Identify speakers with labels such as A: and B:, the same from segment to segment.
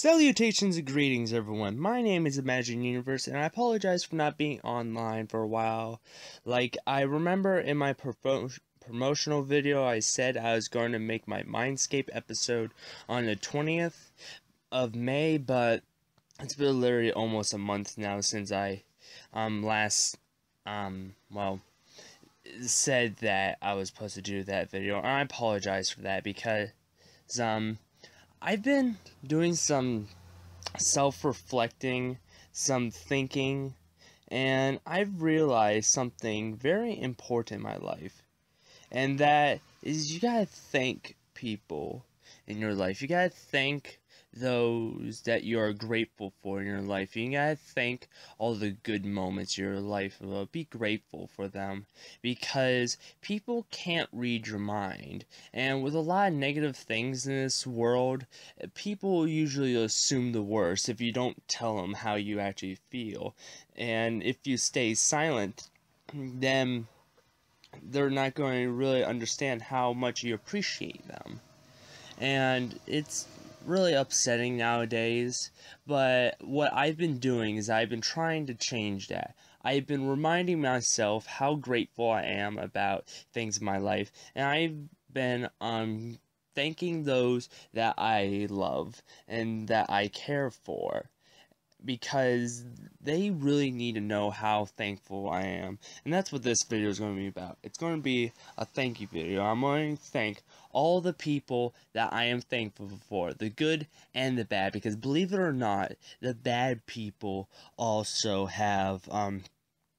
A: Salutations and greetings, everyone. My name is Imagine Universe, and I apologize for not being online for a while. Like, I remember in my promotional video, I said I was going to make my Mindscape episode on the 20th of May, but it's been literally almost a month now since I um, last, um, well, said that I was supposed to do that video. And I apologize for that because, um, I've been doing some self reflecting, some thinking, and I've realized something very important in my life. And that is you gotta thank people in your life. You gotta thank those that you are grateful for in your life. You gotta thank all the good moments in your life. Uh, be grateful for them because people can't read your mind. And with a lot of negative things in this world, people usually assume the worst if you don't tell them how you actually feel. And if you stay silent, then they're not going to really understand how much you appreciate them. And it's really upsetting nowadays, but what I've been doing is I've been trying to change that. I've been reminding myself how grateful I am about things in my life, and I've been um thanking those that I love and that I care for because they really need to know how thankful I am. And that's what this video is going to be about. It's going to be a thank you video. I'm going to thank all the people that I am thankful for, the good and the bad, because believe it or not, the bad people also have um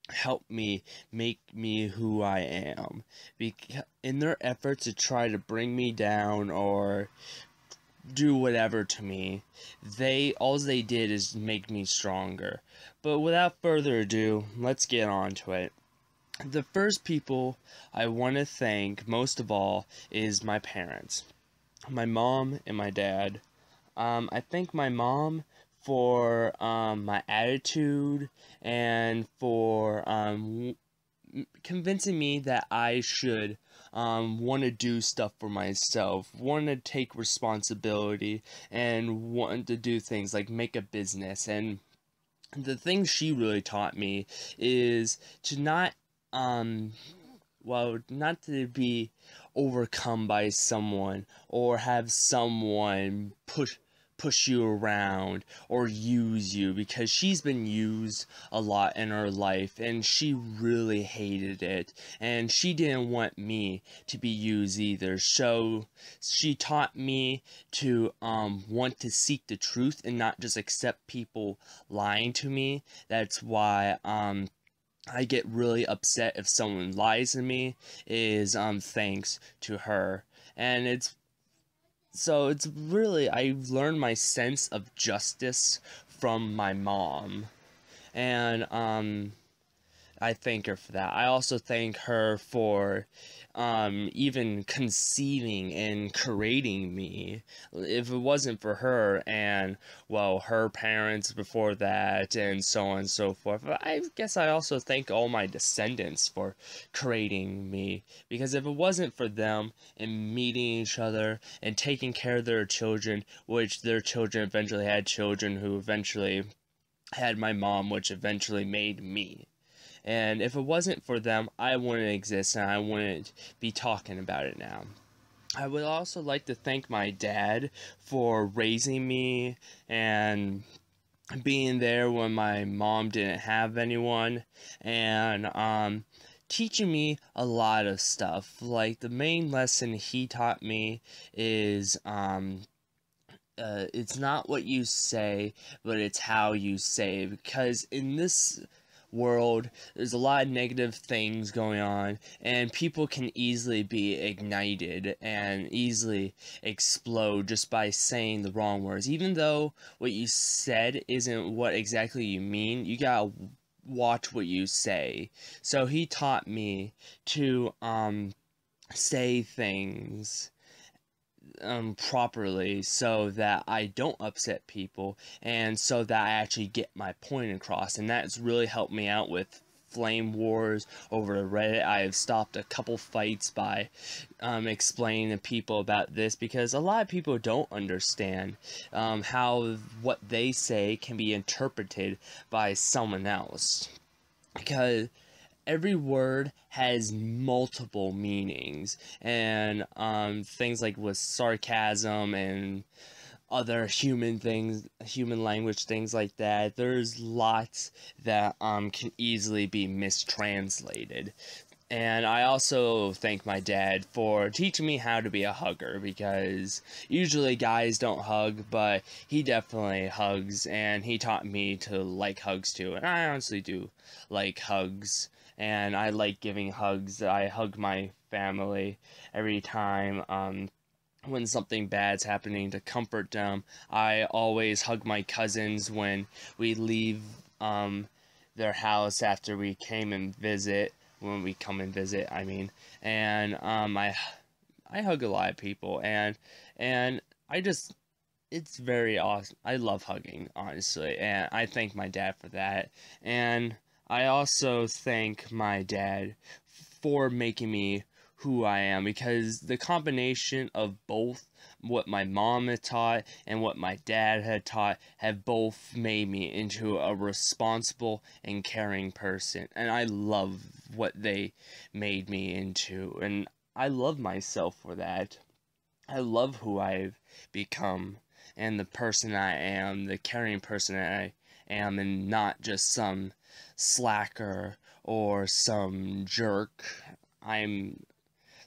A: helped me make me who I am. Because in their efforts to try to bring me down or do whatever to me. They all they did is make me stronger. But without further ado, let's get on to it. The first people I want to thank most of all is my parents. My mom and my dad. Um, I thank my mom for um, my attitude and for um, convincing me that I should um, want to do stuff for myself, want to take responsibility, and want to do things like make a business. And the thing she really taught me is to not, um, well, not to be overcome by someone or have someone push push you around or use you because she's been used a lot in her life and she really hated it. And she didn't want me to be used either. So she taught me to um, want to seek the truth and not just accept people lying to me. That's why um, I get really upset if someone lies to me is um thanks to her and it's so it's really I've learned my sense of justice from my mom and um I thank her for that. I also thank her for um, even conceiving and creating me. If it wasn't for her and, well, her parents before that and so on and so forth, I guess I also thank all my descendants for creating me. Because if it wasn't for them and meeting each other and taking care of their children, which their children eventually had children who eventually had my mom, which eventually made me. And if it wasn't for them, I wouldn't exist and I wouldn't be talking about it now. I would also like to thank my dad for raising me and being there when my mom didn't have anyone and um, teaching me a lot of stuff. Like the main lesson he taught me is um, uh, it's not what you say, but it's how you say. Because in this world. There's a lot of negative things going on, and people can easily be ignited and easily explode just by saying the wrong words. Even though what you said isn't what exactly you mean, you gotta watch what you say. So he taught me to um say things um, properly so that I don't upset people and so that I actually get my point across. And that's really helped me out with flame wars over Reddit. I have stopped a couple fights by um, explaining to people about this because a lot of people don't understand um, how what they say can be interpreted by someone else. Because every word has multiple meanings and um, things like with sarcasm and other human things, human language things like that. There's lots that um, can easily be mistranslated. And I also thank my dad for teaching me how to be a hugger because usually guys don't hug, but he definitely hugs and he taught me to like hugs too. And I honestly do like hugs and I like giving hugs. I hug my family every time um, when something bad's happening to comfort them. I always hug my cousins when we leave um, their house after we came and visit. When we come and visit, I mean, and um, I, I hug a lot of people, and and I just, it's very awesome. I love hugging, honestly, and I thank my dad for that, and I also thank my dad for making me who I am because the combination of both what my mom had taught and what my dad had taught have both made me into a responsible and caring person and I love what they made me into and I love myself for that. I love who I've become and the person I am, the caring person I am and not just some slacker or some jerk. I'm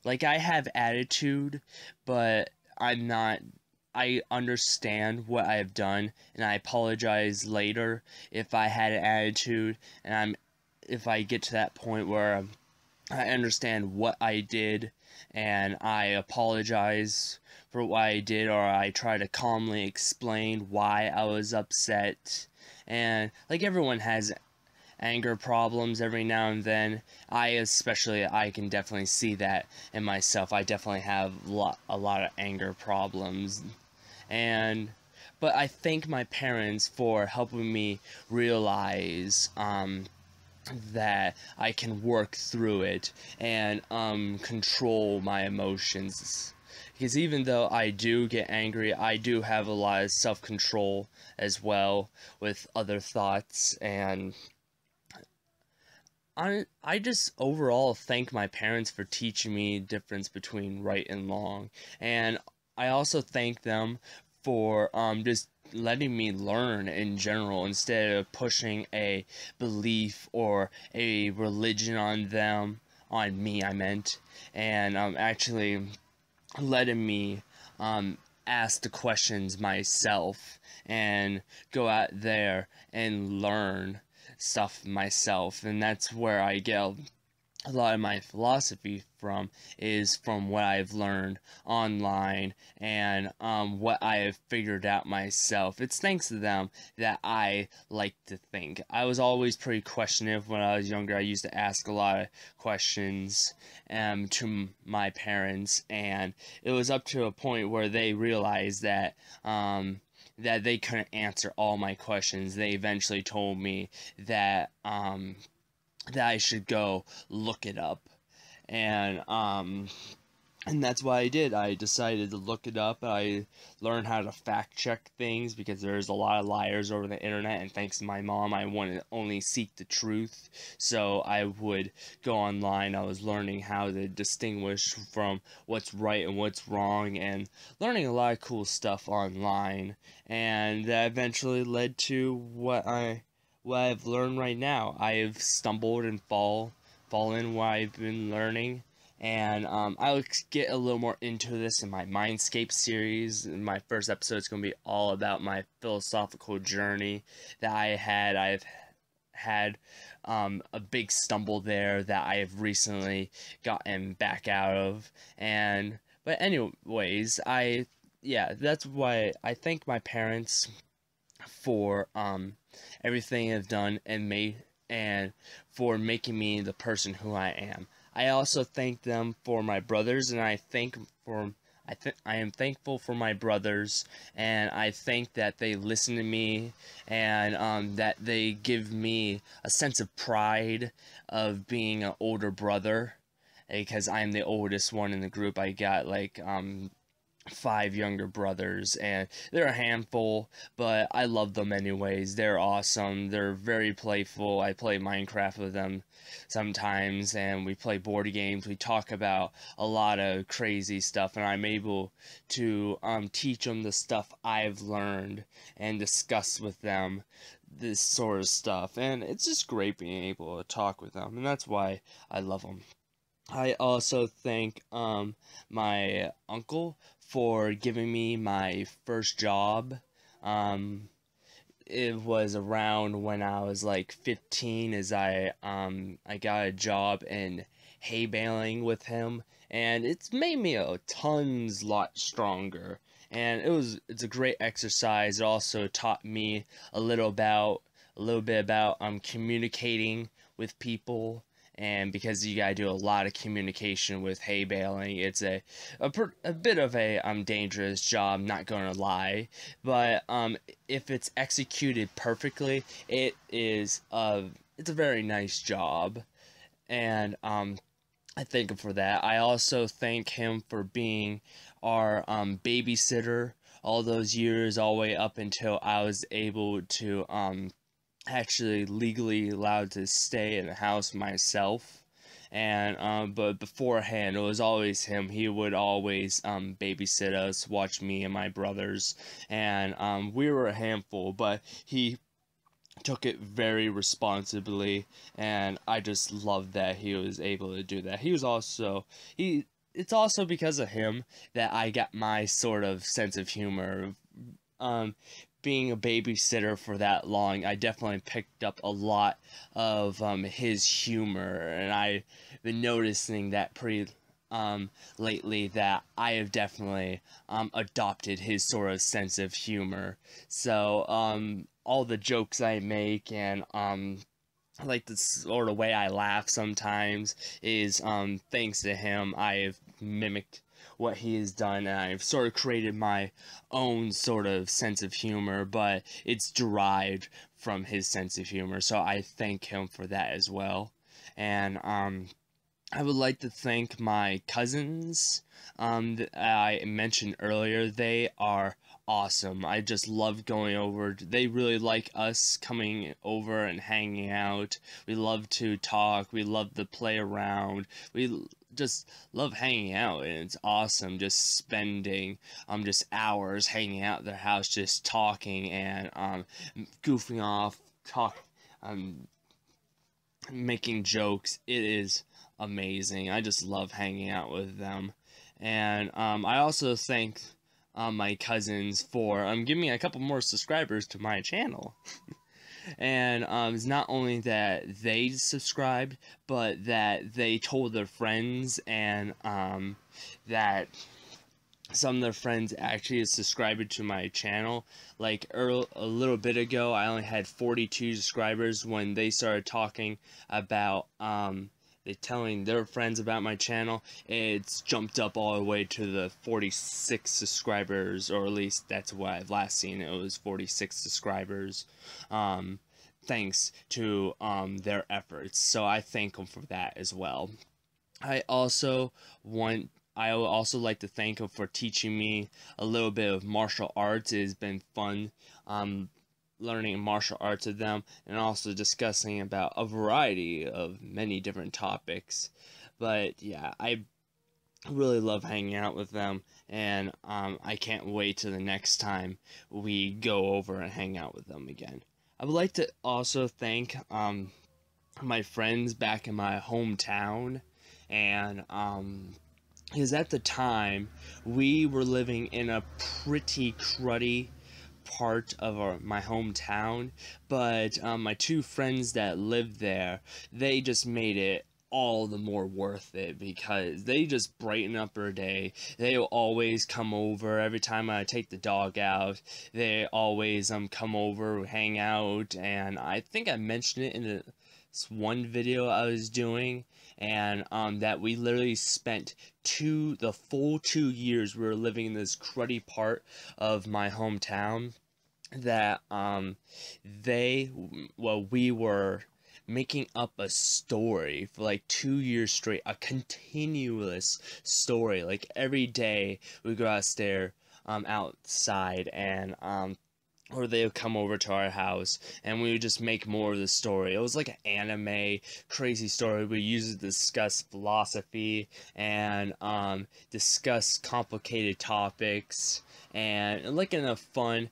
A: like I have attitude, but I'm not I understand what I have done and I apologize later if I had an attitude and I'm if I get to that point where I understand what I did and I apologize for what I did or I try to calmly explain why I was upset and like everyone has anger problems every now and then. I especially I can definitely see that in myself. I definitely have a lot of anger problems. And but I thank my parents for helping me realize um, that I can work through it and um, control my emotions. Because even though I do get angry, I do have a lot of self control as well with other thoughts and I I just overall thank my parents for teaching me difference between right and wrong, and I also thank them for um just letting me learn in general instead of pushing a belief or a religion on them on me I meant and um actually letting me um ask the questions myself and go out there and learn stuff myself, and that's where I get a lot of my philosophy from is from what I've learned online and um, what I have figured out myself. It's thanks to them that I like to think. I was always pretty questionable when I was younger. I used to ask a lot of questions um, to my parents, and it was up to a point where they realized that. Um, that they couldn't answer all my questions. They eventually told me that um, that I should go look it up, and um, and that's what I did. I decided to look it up. I learned how to fact check things because there's a lot of liars over the internet. And thanks to my mom, I wanted to only seek the truth. So I would go online. I was learning how to distinguish from what's right and what's wrong, and learning a lot of cool stuff online. And that eventually led to what I what I've learned right now. I've stumbled and fall fallen what I've been learning and um, I'll get a little more into this in my Mindscape series. In my first episode is going to be all about my philosophical journey that I had. I've had um, a big stumble there that I have recently gotten back out of, and but anyways, I yeah, that's why I thank my parents for um, everything they've done and made and for making me the person who I am. I also thank them for my brothers, and I thank for I th- I am thankful for my brothers, and I think that they listen to me, and um, that they give me a sense of pride of being an older brother, because I'm the oldest one in the group. I got like um, five younger brothers and they're a handful but i love them anyways. They're awesome. They're very playful. I play minecraft with them sometimes and we play board games. We talk about a lot of crazy stuff and i'm able to um, teach them the stuff i've learned and discuss with them this sort of stuff and it's just great being able to talk with them and that's why i love them I also thank um, my uncle for giving me my first job. Um, it was around when I was like 15 as I um I got a job in hay baling with him and it's made me a tons lot stronger and it was it's a great exercise it also taught me a little about a little bit about um communicating with people and because you gotta do a lot of communication with hay baling, it's a a, per, a bit of a um dangerous job. Not gonna lie, but um if it's executed perfectly, it is a it's a very nice job, and um I thank him for that. I also thank him for being our um babysitter all those years, all the way up until I was able to um actually legally allowed to stay in the house myself. And um, but beforehand it was always him. He would always um, babysit us watch me and my brothers. And um, we were a handful but he took it very responsibly. And i just loved that he was able to do that. He was also he it's also because of him that i got my sort of sense of humor. Um, being a babysitter for that long, I definitely picked up a lot of um, his humor, and I've been noticing that pretty um, lately that I have definitely um, adopted his sort of sense of humor. So um, all the jokes I make and um, like the sort of way I laugh sometimes is um, thanks to him. I've mimicked what he has done and I've sort of created my own sort of sense of humor, but it's derived from his sense of humor. So I thank him for that as well. And um I would like to thank my cousins um, that I mentioned earlier. They are awesome. I just love going over. They really like us coming over and hanging out. We love to talk. We love to play around. We just love hanging out and it's awesome just spending um just hours hanging out at their house just talking and um goofing off talk um making jokes. It is amazing. I just love hanging out with them. And um i also thank um, my cousins for um giving me a couple more subscribers to my channel and um, it's not only that they subscribed, but that they told their friends, and um, that some of their friends actually subscribed to my channel. Like earl- a little bit ago, I only had 42 subscribers when they started talking about um, they telling their friends about my channel, it's jumped up all the way to the 46 subscribers, or at least that's what I've last seen. It was 46 subscribers, um, thanks to um, their efforts. So I thank them for that as well. I also want I would also like to thank him for teaching me a little bit of martial arts. It has been fun. Um, learning martial arts with them and also discussing about a variety of many different topics. But yeah, I really love hanging out with them and um, I can't wait till the next time we go over and hang out with them again. I would like to also thank um, my friends back in my hometown and um, because at the time we were living in a pretty cruddy part of our, my hometown, but um, my two friends that lived there, they just made it all the more worth it because they just brighten up their day. They always come over every time I take the dog out. They always um come over, hang out, and I think I mentioned it in the one video I was doing, and um, that we literally spent two the full two years we were living in this cruddy part of my hometown. That um, they well we were making up a story for like two years straight, a continuous story. Like every day we go out there, um, outside and um, or they would come over to our house and we would just make more of the story. It was like an anime crazy story. We used to discuss philosophy and um, discuss complicated topics and like in a fun,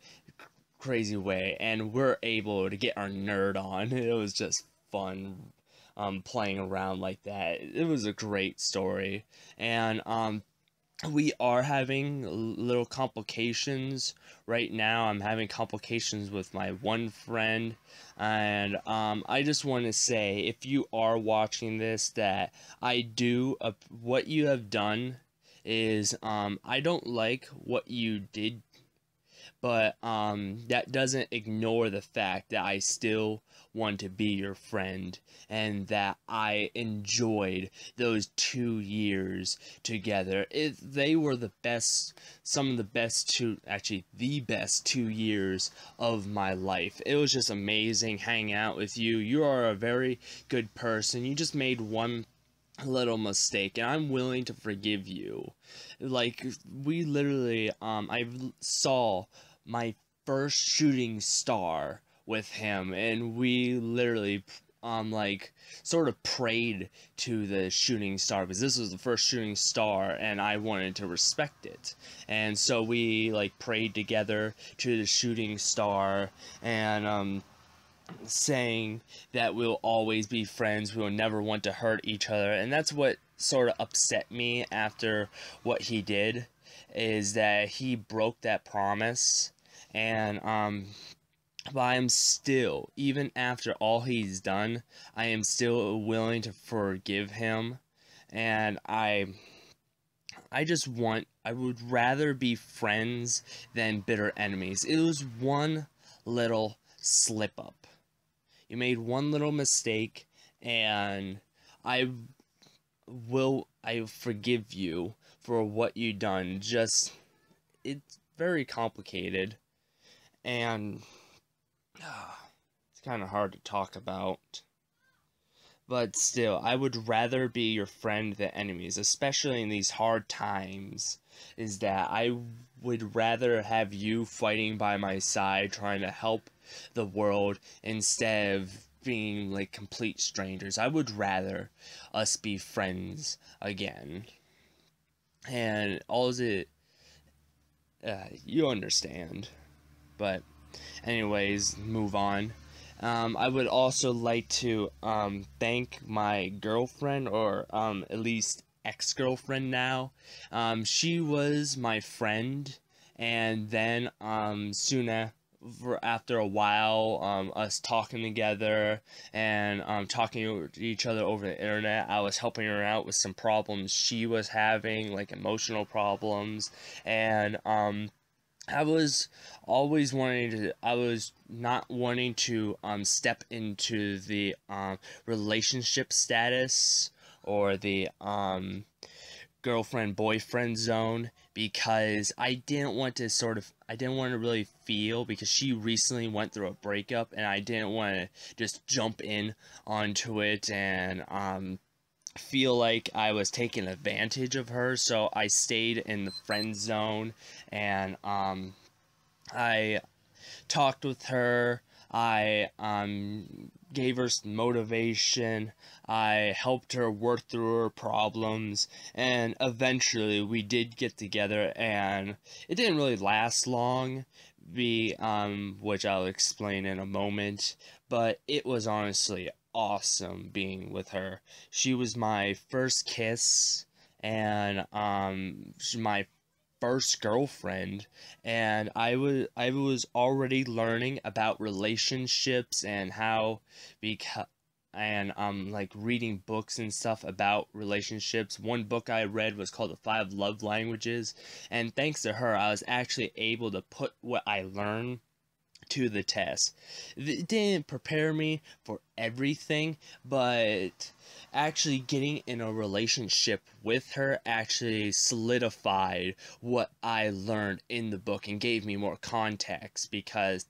A: crazy way. And we're able to get our nerd on. It was just fun um, playing around like that. It was a great story. And um, we are having little complications right now. I'm having complications with my one friend. And um, I just want to say, if you are watching this, that I do, uh, what you have done is um, I don't like what you did but um, that doesn't ignore the fact that I still want to be your friend and that I enjoyed those two years together. It, they were the best, some of the best two, actually the best two years of my life. It was just amazing hanging out with you. You are a very good person. You just made one little mistake and I'm willing to forgive you. Like we literally um I saw my first shooting star with him and we literally um like sort of prayed to the shooting star because this was the first shooting star and I wanted to respect it. And so we like prayed together to the shooting star and um saying that we'll always be friends, we will never want to hurt each other. And that's what sort of upset me after what he did is that he broke that promise and um but I am still even after all he's done I am still willing to forgive him. And I I just want I would rather be friends than bitter enemies. It was one little slip up. You made one little mistake and I will I forgive you for what you done. Just it's very complicated. And it's kind of hard to talk about. But still, I would rather be your friend than enemies, especially in these hard times. Is that I would rather have you fighting by my side, trying to help the world, instead of being like complete strangers. I would rather us be friends again. And all is it, uh, you understand. But, anyways, move on. Um, I would also like to um, thank my girlfriend, or um, at least ex girlfriend now. Um, she was my friend, and then um, soon after a while, um, us talking together and talking to each other over the internet, I was helping her out with some problems she was having, like emotional problems, and I was always wanting to, I was not wanting to um, step into the um, relationship status or the um, girlfriend boyfriend zone because I didn't want to sort of, I didn't want to really feel because she recently went through a breakup and I didn't want to just jump in onto it and um, feel like I was taking advantage of her, so I stayed in the friend zone and um, I talked with her. I um, gave her some motivation. I helped her work through her problems, and eventually we did get together. And it didn't really last long, be um, which I'll explain in a moment. But it was honestly awesome being with her. She was my first kiss and um my first girlfriend and I was I was already learning about relationships and how because and um like reading books and stuff about relationships. One book I read was called The Five Love Languages and thanks to her I was actually able to put what I learned to the test. It didn't prepare me for everything, but actually getting in a relationship with her actually solidified what I learned in the book and gave me more context because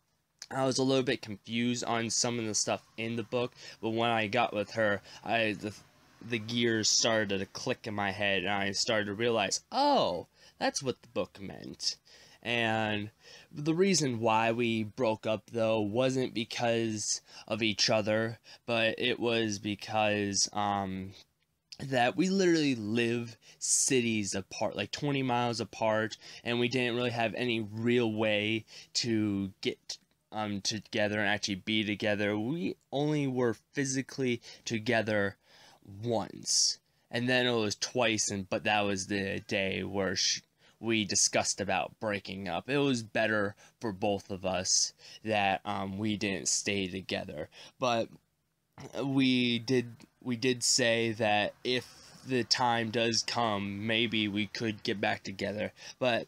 A: I was a little bit confused on some of the stuff in the book, but when I got with her, I the, the gears started to click in my head and I started to realize, "Oh, that's what the book meant." And the reason why we broke up though wasn't because of each other, but it was because um that we literally live cities apart, like 20 miles apart, and we didn't really have any real way to get um together and actually be together. We only were physically together once. And then it was twice and but that was the day where she, we discussed about breaking up. It was better for both of us that um, we didn't stay together. But we did we did say that if the time does come, maybe we could get back together. But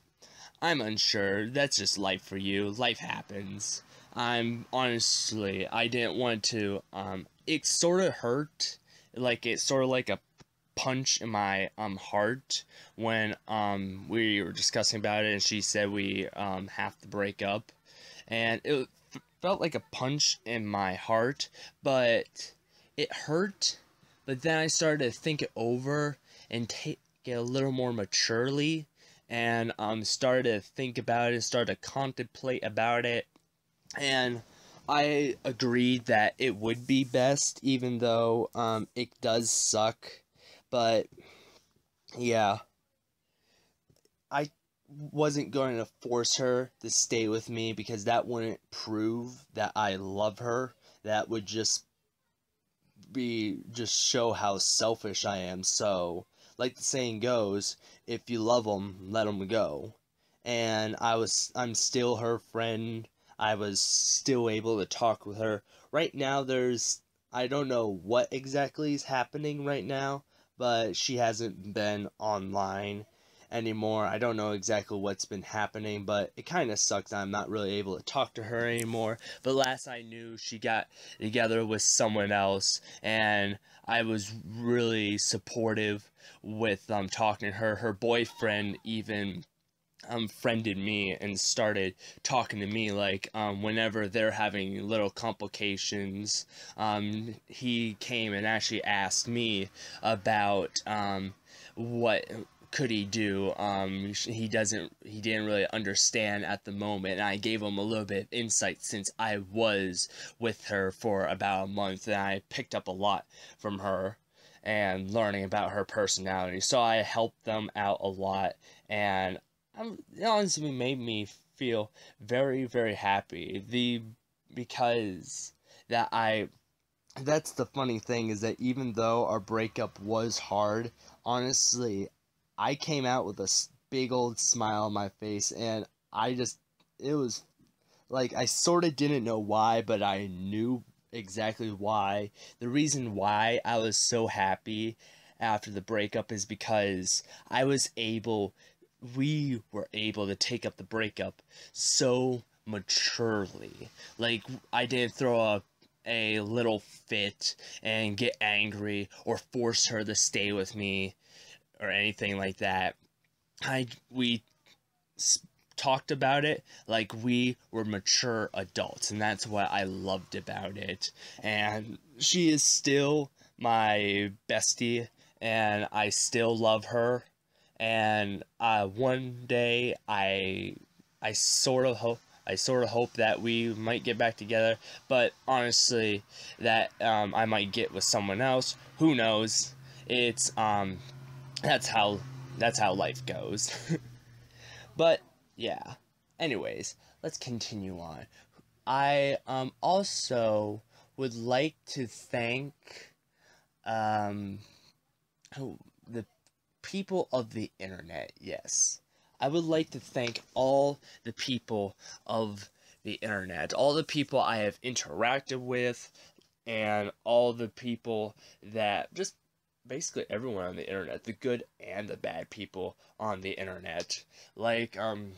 A: I'm unsure. That's just life for you. Life happens. I'm honestly, I didn't want to. Um, it sort of hurt, like it's sort of like a punch in my um heart when um we were discussing about it and she said we um have to break up. And it felt like a punch in my heart but it hurt. But then I started to think it over and take it a little more maturely and um started to think about it and started to contemplate about it. And I agreed that it would be best even though um it does suck but yeah, I wasn't going to force her to stay with me because that wouldn't prove that I love her. That would just be just show how selfish I am. So, like the saying goes, if you love them, let them go. And I was I'm still her friend. I was still able to talk with her. Right now there's I don't know what exactly is happening right now, but she hasn't been online anymore. I don't know exactly what's been happening, but it kind of sucks I'm not really able to talk to her anymore. But last I knew, she got together with someone else, and I was really supportive with um, talking to her. Her boyfriend even um, friended me and started talking to me like um, whenever they're having little complications um, he came and actually asked me about um, what could he do? Um, he doesn't he didn't really understand at the moment and i gave him a little bit of insight since i was with her for about a month and i picked up a lot from her and learning about her personality. So i helped them out a lot and I'm, it honestly made me feel very, very happy. The because that I that's the funny thing is that even though our breakup was hard, honestly, I came out with a big old smile on my face and I just it was like I sort of didn't know why, but I knew exactly why. The reason why I was so happy after the breakup is because I was able we were able to take up the breakup so maturely. Like, I didn't throw a, a little fit and get angry or force her to stay with me or anything like that. I, we talked about it like we were mature adults, and that's what I loved about it. And she is still my bestie, and I still love her and uh, one day I I sort of hope I sort of hope that we might get back together, but honestly, that um, I might get with someone else. Who knows? It's um, that's how that's how life goes. but yeah. Anyways, let's continue on. I um also would like to thank um people of the internet, yes. I would like to thank all the people of the internet, all the people I have interacted with, and all the people that just basically everyone on the internet, the good and the bad people on the internet. Like, um,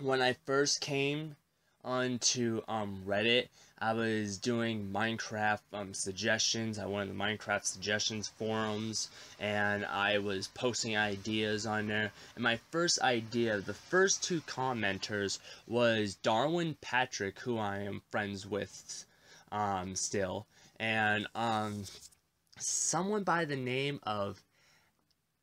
A: when I first came onto um, Reddit. I was doing Minecraft um, suggestions. I went to the Minecraft suggestions forums, and I was posting ideas on there. And my first idea, the first two commenters, was Darwin Patrick, who I am friends with um, still, and um, someone by the name of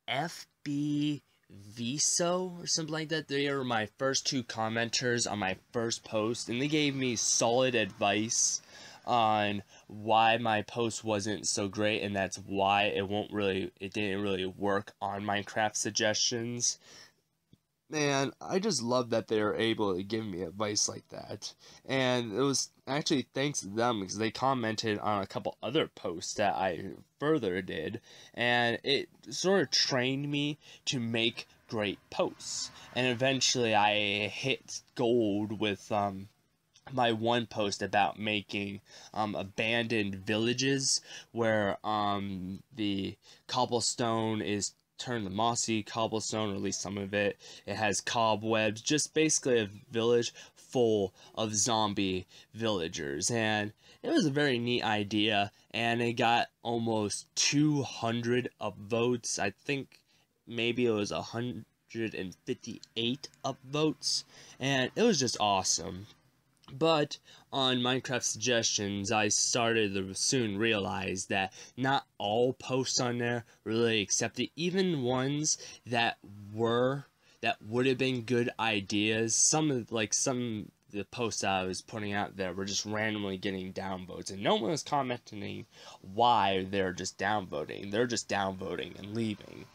A: FB Viso or something like that. They are my first two commenters on my first post, and they gave me solid advice on why my post wasn't so great, and that's why it won't really, it didn't really work on Minecraft suggestions. Man, I just love that they are able to give me advice like that. And it was actually thanks to them because they commented on a couple other posts that I further did. And it sort of trained me to make great posts. And eventually I hit gold with um, my one post about making um, abandoned villages where um, the cobblestone is turn the mossy cobblestone, or at least some of it. It has cobwebs, just basically a village full of zombie villagers. And it was a very neat idea, and it got almost 200 upvotes. I think maybe it was 158 upvotes, and it was just awesome. But on Minecraft suggestions, I started to soon realize that not all posts on there really accepted, even ones that were that would have been good ideas. Some of like some the posts I was putting out there were just randomly getting downvotes, and no one was commenting why they're just downvoting. They're just downvoting and leaving,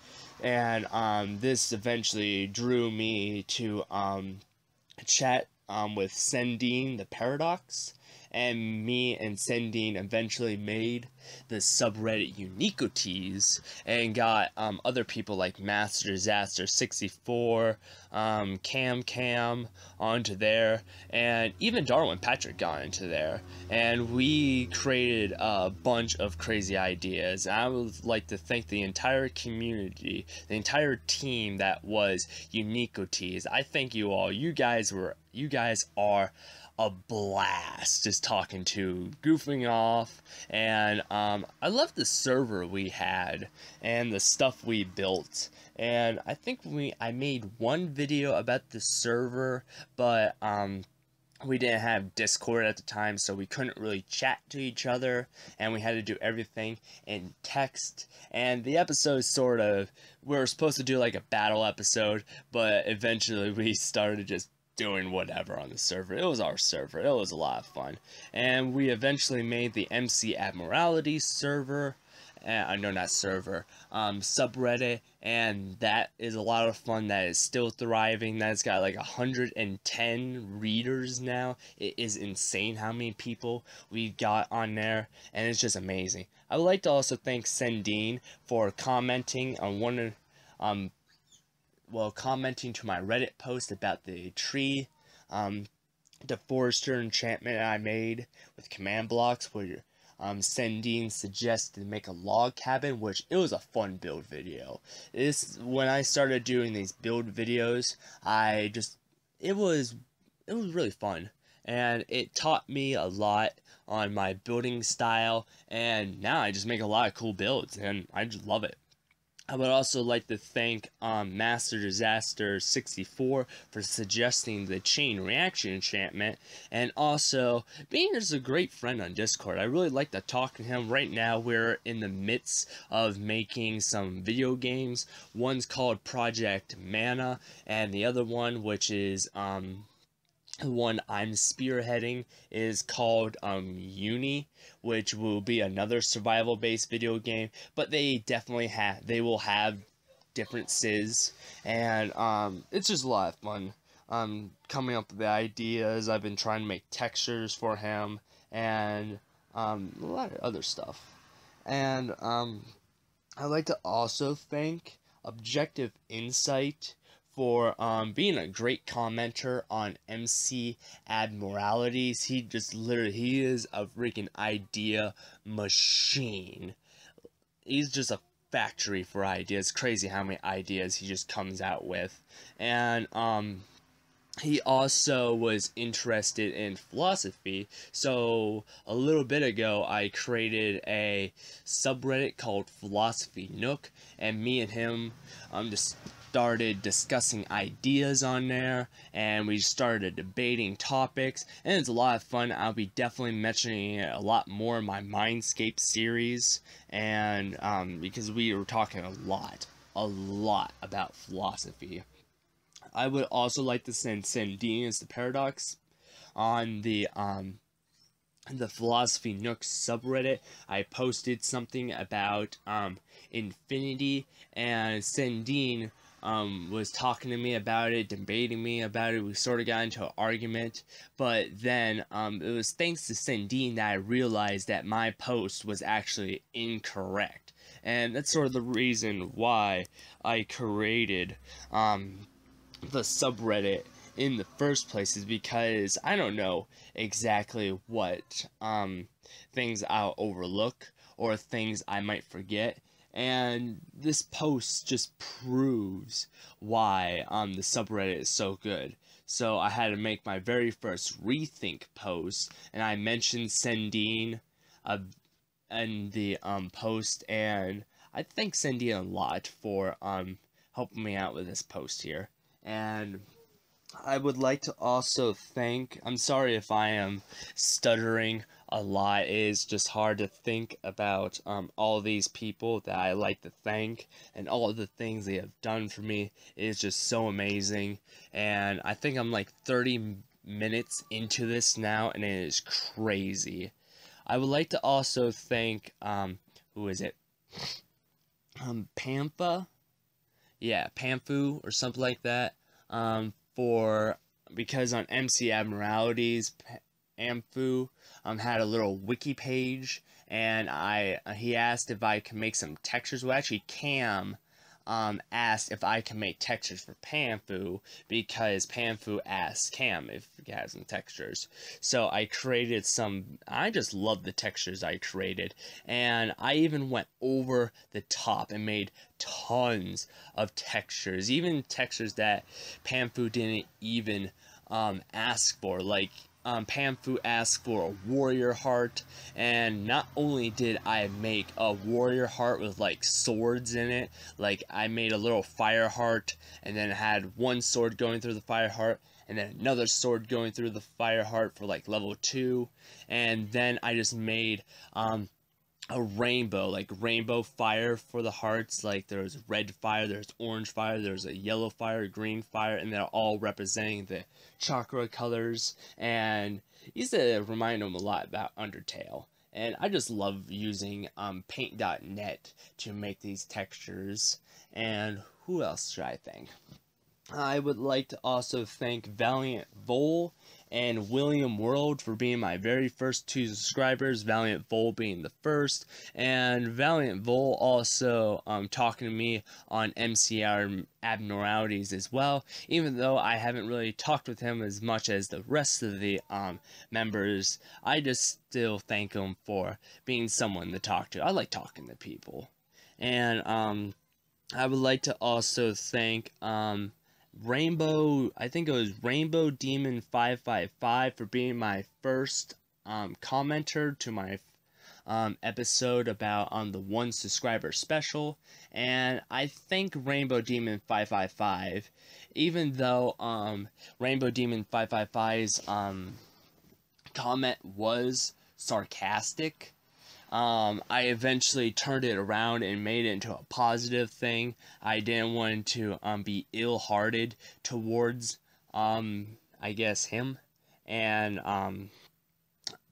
A: and um, this eventually drew me to um, chat um, with Sendine the Paradox, and me and Sendine eventually made the subreddit Unicotes and got um, other people like Master Disaster 64, um, Cam Cam onto there, and even Darwin Patrick got into there. And we created a bunch of crazy ideas. I would like to thank the entire community, the entire team that was Unicotes. I thank you all. You guys were, you guys are a blast just talking to, goofing off, and um, I love the server we had and the stuff we built. And I think we I made one video about the server, but um, we didn't have Discord at the time, so we couldn't really chat to each other, and we had to do everything in text. And the episode sort of, we were supposed to do like a battle episode, but eventually we started just doing whatever on the server. It was our server. It was a lot of fun. And we eventually made the MC Admiralty server. Uh, no, not server. Um, subreddit. And that is a lot of fun. That is still thriving. That's got like 110 readers now. It is insane how many people we got on there. And it's just amazing. I would like to also thank Sendine for commenting on one of um, well, commenting to my Reddit post about the tree, um, the forester enchantment I made with command blocks where um, Sendine suggested to make a log cabin, which it was a fun build video. This when I started doing these build videos, I just it was it was really fun, and it taught me a lot on my building style, and now I just make a lot of cool builds, and I just love it. I would also like to thank um, Master Disaster 64 for suggesting the chain reaction enchantment and also being just a great friend on Discord. I really like to talk to him. Right now we're in the midst of making some video games. One's called Project Mana and the other one which is um, the one I'm spearheading is called um, Uni, which will be another survival-based video game. But they definitely have, they will have differences, and um, it's just a lot of fun. Um, coming up with the ideas. I've been trying to make textures for him, and um, a lot of other stuff. And um, I'd like to also thank Objective Insight for um, being a great commenter on MC Admiralities. He just literally, he is a freaking idea machine. He's just a factory for ideas. Crazy how many ideas he just comes out with. And, um, he also was interested in philosophy. So a little bit ago, I created a subreddit called Philosophy Nook, and me and him I'm um, just started discussing ideas on there, and we started debating topics, and it's a lot of fun. I'll be definitely mentioning it a lot more in my Mindscape series, and um, because we were talking a lot, a lot about philosophy. I would also like to send Sandine the paradox on the um the philosophy nook subreddit i posted something about um infinity and sandine um, was talking to me about it, debating me about it. We sort of got into an argument, but then um, it was thanks to Sandine that I realized that my post was actually incorrect, and that's sort of the reason why I created um, the subreddit in the first place is because I don't know exactly what um, things I'll overlook or things I might forget. And this post just proves why um, the subreddit is so good. So I had to make my very first rethink post, and I mentioned Sendine uh, in the um, post, and I thank Sendine a lot for um, helping me out with this post here. And I would like to also thank, I'm sorry if I am stuttering a lot. It is just hard to think about um, all these people that I like to thank and all the things they have done for me. It is just so amazing. And I think I'm like 30 minutes into this now, and it is crazy. I would like to also thank, um, who is it? Um, Pampa? yeah, Pamfu or something like that. Um, for because on MC Abnormalities, Pamfu um had a little wiki page, and I uh, he asked if I could make some textures. Well, actually, Cam um, asked if I can make textures for Panfu because Panfu asked Cam if he has some textures. So I created some, I just love the textures I created. And I even went over the top and made tons of textures, even textures that Panfu didn't even um, ask for. Like um, Pamfu asked for a warrior heart, and not only did I make a warrior heart with like swords in it, like I made a little fire heart, and then had one sword going through the fire heart, and then another sword going through the fire heart for like level 2, and then I just made um, a rainbow, like rainbow fire for the hearts. Like there's red fire, there's orange fire, there's a yellow fire, green fire, and they're all representing the chakra colors. And used to remind them a lot about Undertale. And I just love using um, paint.net to make these textures. And who else should I thank? I would like to also thank Valiant Vol and William World for being my very first two subscribers, Valiant Vol being the first, and Valiant Vol also um, talking to me on MCR abnormalities as well, even though I haven't really talked with him as much as the rest of the um, members, I just still thank him for being someone to talk to. I like talking to people. And um, I would like to also thank um, Rainbow, I think it was Rainbow Demon 555 for being my first um, commenter to my um, episode about on um, the one subscriber special. And I think Rainbow Demon 555, even though um, Rainbow Demon 555's um, comment was sarcastic, um, I eventually turned it around and made it into a positive thing. I didn't want to um, be ill-hearted towards, um, I guess, him. And um,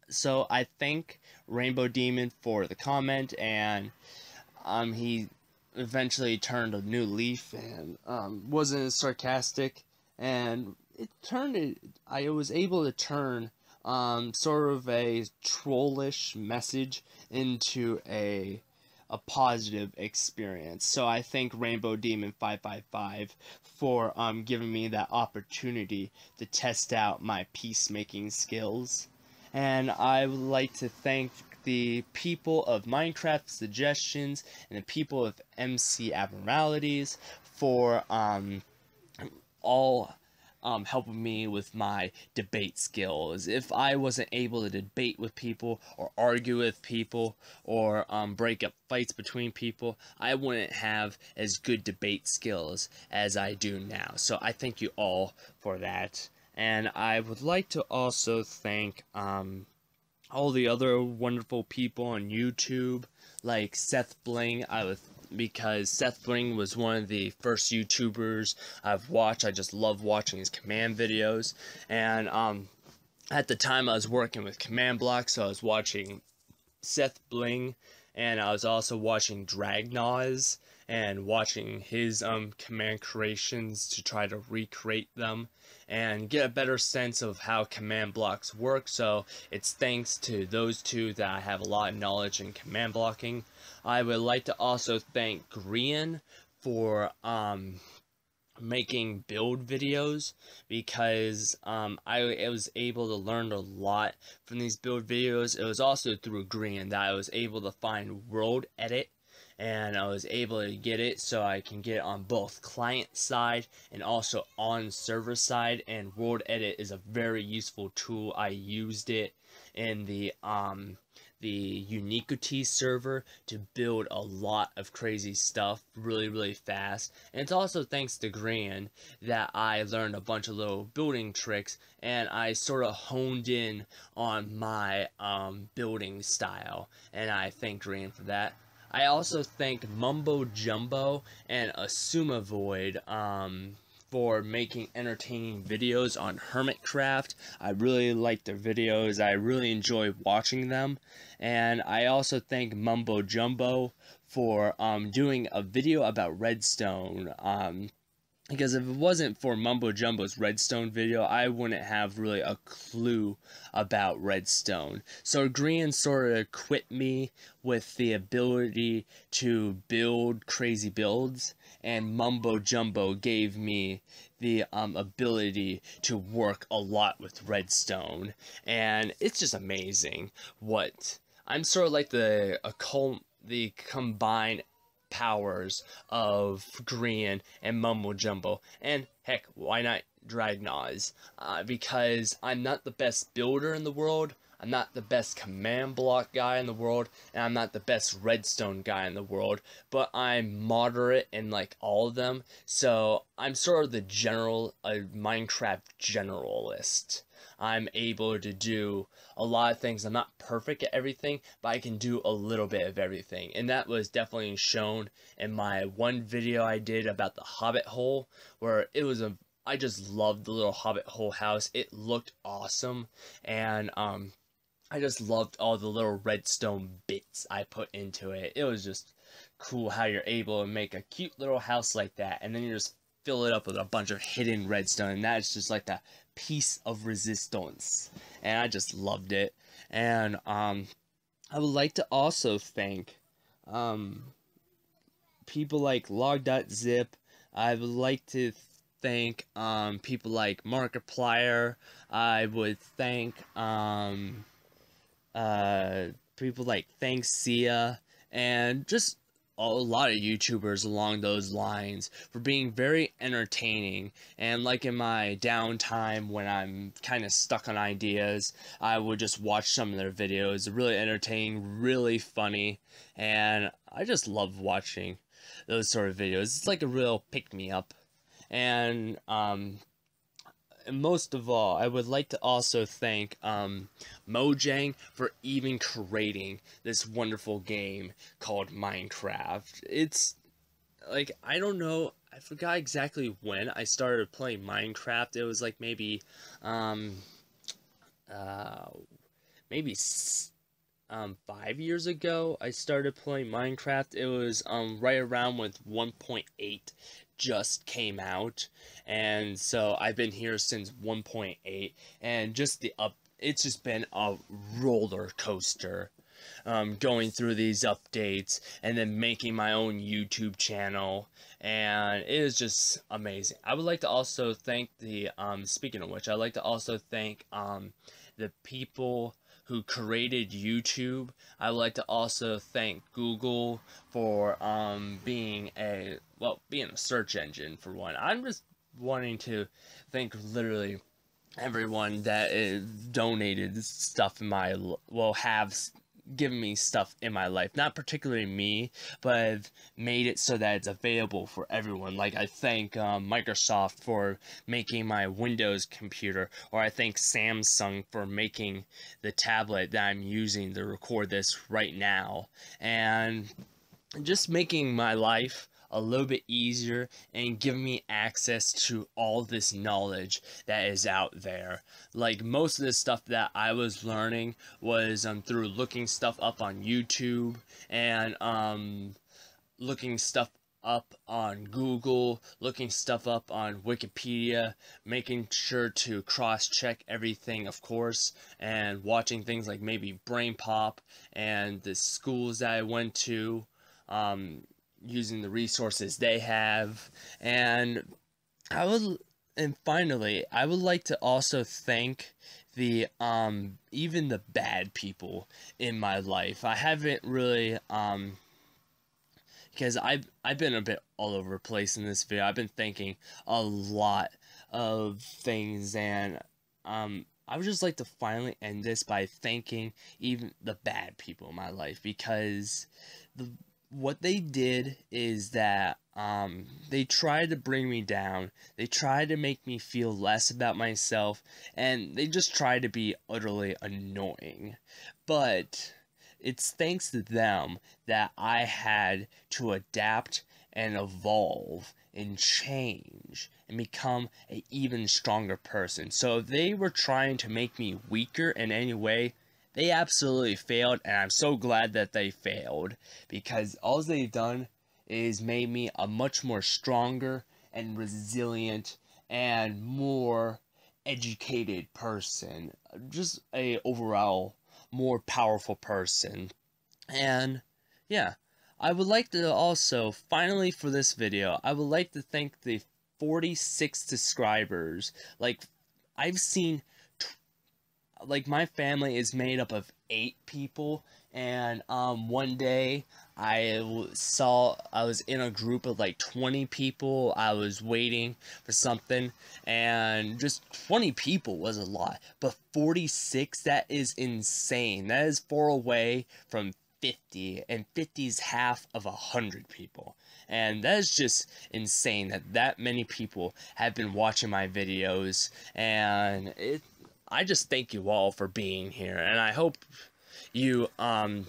A: so I thank Rainbow Demon for the comment, and um, he eventually turned a new leaf and um, wasn't sarcastic. And it turned I was able to turn um, sort of a trollish message into a a positive experience. So I thank Rainbow Demon 555 for um, giving me that opportunity to test out my peacemaking skills. And I would like to thank the people of Minecraft Suggestions and the people of MC Abnormalities for um, all um, helping me with my debate skills. If I wasn't able to debate with people or argue with people or um, break up fights between people, I wouldn't have as good debate skills as I do now. So I thank you all for that. And I would like to also thank um, all the other wonderful people on YouTube, like Seth Bling. I was because Seth Bling was one of the first YouTubers I've watched. I just love watching his command videos. And um, at the time, I was working with Command Block, so I was watching Seth Bling, and I was also watching Dragnoz and watching his um, command creations to try to recreate them and get a better sense of how command blocks work. So it's thanks to those two that I have a lot of knowledge in command blocking. I would like to also thank Grian for um, making build videos because um, I, I, was able to learn a lot from these build videos. It was also through Grian that I was able to find World Edit and I was able to get it so I can get it on both client side and also on server side and World Edit is a very useful tool. I used it in the um the Uniquity server to build a lot of crazy stuff really, really fast. And it's also thanks to Grian that I learned a bunch of little building tricks and I sort of honed in on my um, building style. And I thank Grian for that. I also thank Mumbo Jumbo and Xisuma Void um, for making entertaining videos on Hermitcraft. I really like their videos. I really enjoy watching them. And I also thank Mumbo Jumbo for um, doing a video about Redstone. Um, because if it wasn't for Mumbo Jumbo's Redstone video, I wouldn't have really a clue about Redstone. So Grian sort of equipped me with the ability to build crazy builds, and Mumbo Jumbo gave me the um, ability to work a lot with Redstone, and it's just amazing what I'm sort of like the a the combined powers of Grian and Mumbo Jumbo, and heck, why not Dragnoz? Uh, because I'm not the best builder in the world, I'm not the best command block guy in the world, and I'm not the best redstone guy in the world, but I'm moderate in like all of them. So I'm sort of the general, a Minecraft generalist. I'm able to do a lot of things. I'm not perfect at everything, but I can do a little bit of everything. And that was definitely shown in my one video I did about the Hobbit hole, where it was a I just loved the little Hobbit hole house. It looked awesome, and um, I just loved all the little redstone bits I put into it. It was just cool how you're able to make a cute little house like that, and then you just fill it up with a bunch of hidden redstone, and that's just like the piece of resistance. And I just loved it. And um, I would like to also thank um, people like log.zip. I would like to thank um, people like Markiplier. I would thank um, uh, people like Thnxcya, and just a lot of YouTubers along those lines for being very entertaining. And like in my downtime when I'm kind of stuck on ideas, I would just watch some of their videos. Really entertaining, really funny, and I just love watching those sort of videos. It's like a real pick me up. And um, and most of all, I would like to also thank um, Mojang for even creating this wonderful game called Minecraft. It's like I don't know, I forgot exactly when I started playing Minecraft. It was like maybe, um, uh, maybe um, five years ago. I started playing Minecraft. It was um right around with 1.8 just came out and so I've been here since 1.8 and just the up it's just been a roller coaster um, going through these updates and then making my own YouTube channel and it is just amazing. I would like to also thank the um, speaking of which I'd like to also thank um, the people who created YouTube. I would like to also thank Google for um, being a well being a search engine for one. I'm just wanting to thank literally everyone that donated stuff in my well have given me stuff in my life. Not particularly me but made it so that it's available for everyone. Like i thank um, microsoft for making my windows computer or i thank samsung for making the tablet that i'm using to record this right now. And just making my life a little bit easier and give me access to all this knowledge that is out there. Like most of the stuff that I was learning was um, through looking stuff up on YouTube and um, looking stuff up on Google, looking stuff up on Wikipedia, making sure to cross check everything, of course, and watching things like maybe Brain Pop and the schools that I went to, um, using the resources they have and I would and finally I would like to also thank the um even the bad people in my life. I haven't really um because I've I've been a bit all over the place in this video. I've been thinking a lot of things and um I would just like to finally end this by thanking even the bad people in my life because the what they did is that um, they tried to bring me down. They tried to make me feel less about myself, and they just tried to be utterly annoying. But it's thanks to them that I had to adapt and evolve and change and become an even stronger person. So if they were trying to make me weaker in any way, they absolutely failed, and I'm so glad that they failed because all they've done is made me a much more stronger and resilient and more educated person. Just a overall more powerful person. And yeah, I would like to also, finally for this video, I would like to thank the 46 subscribers. Like, I've seen like my family is made up of eight people and um one day I saw I was in a group of like 20 people. I was waiting for something and just 20 people was a lot but 46 that is insane. That is far away from 50 and 50 is half of a hundred people. And that is just insane that that many people have been watching my videos and it I just thank you all for being here, and I hope you um,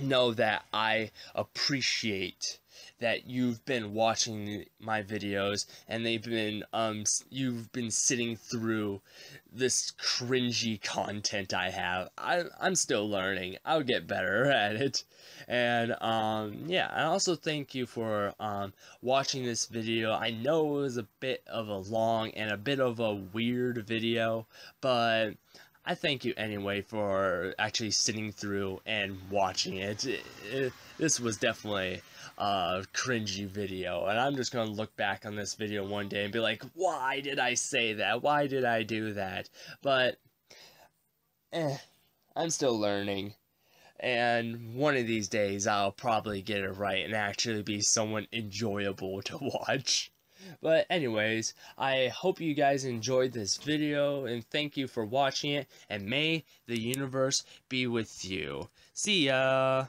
A: know that I appreciate that you've been watching my videos and they've been um you've been sitting through this cringy content I have. I I'm still learning. I'll get better at it. And um yeah, I also thank you for um watching this video. I know it was a bit of a long and a bit of a weird video, but I thank you anyway for actually sitting through and watching it. it, it this was definitely a cringy video, and I'm just gonna look back on this video one day and be like, why did I say that? Why did I do that? But, eh, I'm still learning. And one of these days, I'll probably get it right and actually be someone enjoyable to watch. But anyways, I hope you guys enjoyed this video and thank you for watching it and may the universe be with you. See ya!